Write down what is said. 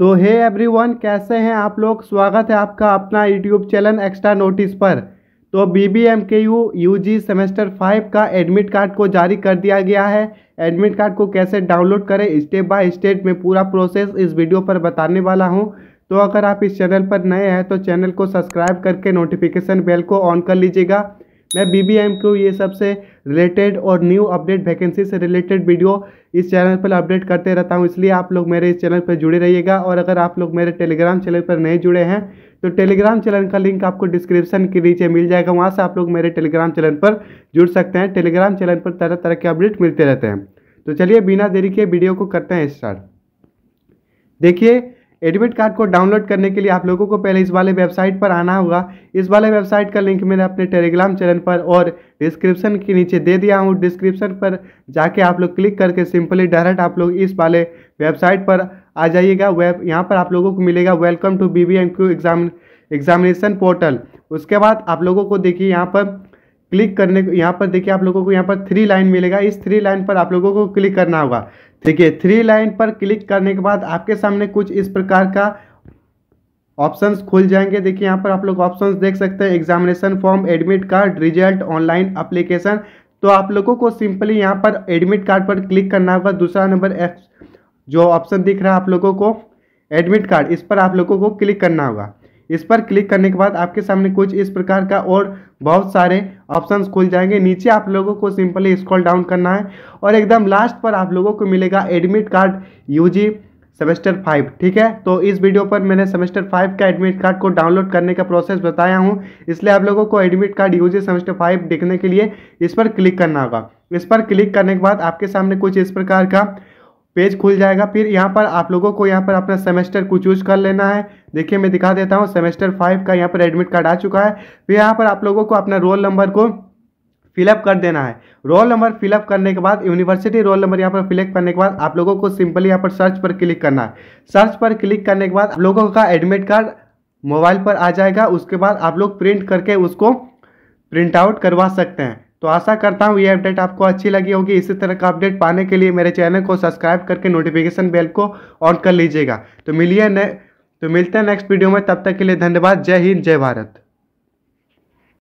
तो hey everyone, कैसे हैं आप लोग? स्वागत है आपका अपना यूट्यूब चैनल एक्स्ट्रा नोटिस पर। तो B B M K U U G semester five का एडमिट कार्ड को जारी कर दिया गया है। एडमिट कार्ड को कैसे डाउनलोड करें? स्टेप बाय स्टेप में पूरा प्रोसेस इस वीडियो पर बताने वाला हूँ। तो अगर आप इस चैनल पर नए हैं तो चैनल को सब्सक्राइब करके नोटिफिकेशन बेल को ऑन कर लीजिएगा। मैं बी बी एम को ये सबसे रिलेटेड और न्यू अपडेट वैकेंसी से रिलेटेड वीडियो इस चैनल पर अपडेट करते रहता हूँ। इसलिए आप लोग मेरे इस चैनल पर जुड़े रहिएगा और अगर आप लोग मेरे टेलीग्राम चैनल पर नहीं जुड़े हैं तो टेलीग्राम चैनल का लिंक आपको डिस्क्रिप्शन के नीचे मिल जाएगा। वहाँ से आप लोग मेरे टेलीग्राम चैनल पर जुड़ सकते हैं। टेलीग्राम चैनल पर तरह तरह के अपडेट मिलते रहते हैं। तो चलिए, बिना देरी के वीडियो को करते हैं स्टार्ट देखिए एडमिट कार्ड को डाउनलोड करने के लिए आप लोगों को पहले इस वाले वेबसाइट पर आना होगा। इस वाले वेबसाइट का लिंक मैंने अपने टेलीग्राम चैनल पर और डिस्क्रिप्शन के नीचे दे दिया हूँ। डिस्क्रिप्शन पर जाके आप लोग क्लिक करके सिंपली डायरेक्ट आप लोग इस वाले वेबसाइट पर आ जाइएगा। वेब, यहाँ पर आप लोगों को मिलेगा welcome to B B M Q exam, examination portal. उसके बाद आप लोगों को देखिए यहाँ पर क्लिक करने को यहाँ पर देखिए आप लोगों को यहाँ पर थ्री लाइन मिलेगा। इस थ्री लाइन पर आप लोगों को क्लिक करना होगा। है थ्री लाइन पर क्लिक करने के बाद आपके सामने कुछ इस प्रकार का ऑप्शंस खुल जाएँगे। देखिए, यहाँ पर आप लोग ऑप्शंस देख सकते हैं। Examination form admit card result online application तो आप लोगों को सिंपली यहाँ पर एडमिट कार्ड पर क्लिक करना होगा। दूसरा नंबर जो ऑप्शन दिख रहा है आप लोगों को एडमिट कार्ड इस पर आप लोगों को क्लिक करना होगा। इस पर क्लिक करने के बाद आपके सामने कुछ इस प्रकार का और बहुत सारे ऑप्शंस खुल जाएँगे। नीचे आप लोगों को सिंपली स्क्रॉल डाउन करना है और एकदम लास्ट पर आप लोगों को मिलेगा admit card UG semester five, ठीक है? तो इस वीडियो पर मैंने सेमेस्टर फाइव का एडमिट कार्ड को डाउनलोड करने का प्रोसेस बताया हूँ। इसलिए आप लोगों को admit card UG semester five देखने के लिए इस पर क्लिक करना होगा। इस पर क्लिक करने के बाद आपके सामने कुछ इस प्रकार का पेज खुल जाएगा। फिर यहाँ पर आप लोगों को यहाँ पर अपना सेमेस्टर को चूज़ कर लेना है। देखिए, मैं दिखा देता हूँ, सेमेस्टर फाइव का यहाँ पर एडमिट कार्ड आ चुका है। फिर यहाँ पर आप लोगों को अपना रोल नंबर को फिलअप कर देना है। रोल नंबर फिलअप करने के बाद यूनिवर्सिटी रोल नंबर यहाँ पर फिलअप करने के बाद, आप लोगों को सिंपली यहाँ पर सर्च पर क्लिक करना है। सर्च पर क्लिक करने के बाद, आप लोगों का एडमिट कार्ड मोबाइल पर आ जाएगा। उसके बाद आप लोग प्रिंट करके उसको प्रिंट आउट करवा सकते हैं। तो आशा करता हूँ ये अपडेट आपको अच्छी लगी होगी। इसी तरह का अपडेट पाने के लिए मेरे चैनल को सब्सक्राइब करके नोटिफिकेशन बेल को ऑन कर लीजिएगा। तो मिलिए ने तो मिलते हैं नेक्स्ट वीडियो में। तब तक के लिए धन्यवाद। जय हिंद, जय भारत।